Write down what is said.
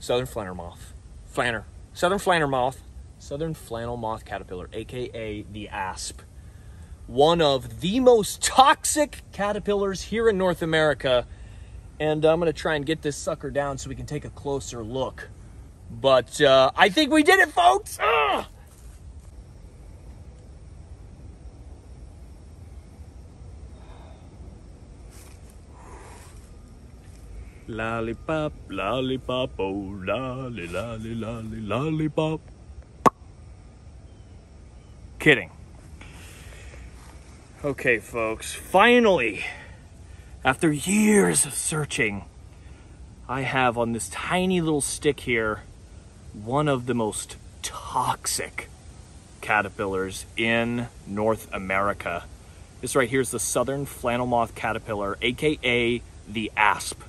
Southern flanner moth. Flanner. Southern flanner moth. Southern flannel moth caterpillar, aka the asp. One of the most toxic caterpillars here in North America. And I'm going to try and get this sucker down so we can take a closer look. But uh, I think we did it, folks! Ugh! Lollipop, lollipop, oh, lolly, lolly, lolly, lollipop. Kidding. Okay, folks, finally, after years of searching, I have on this tiny little stick here one of the most toxic caterpillars in North America. This right here is the southern flannel moth caterpillar, aka the asp.